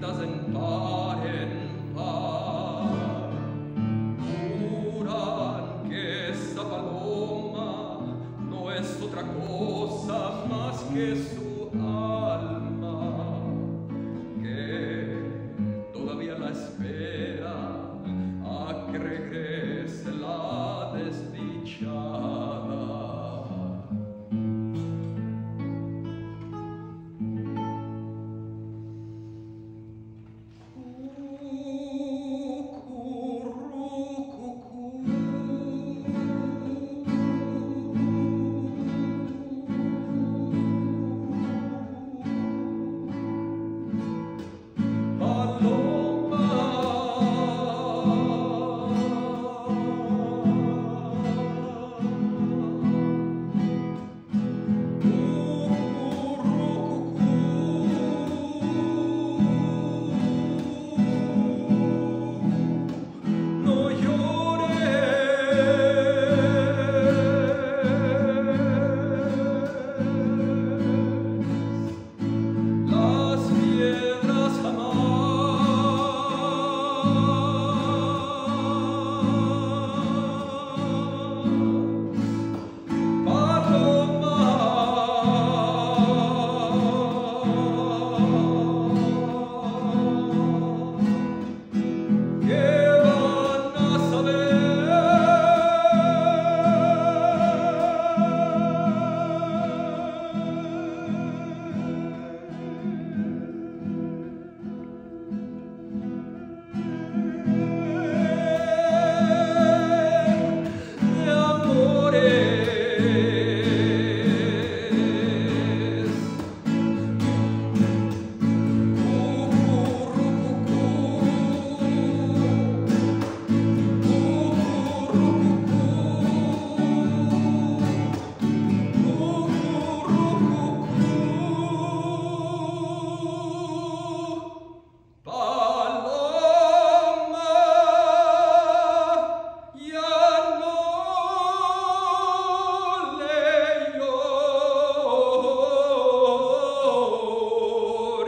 doesn't dahin fahr. Juran que paloma no es otra cosa más que su alma.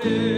Glory.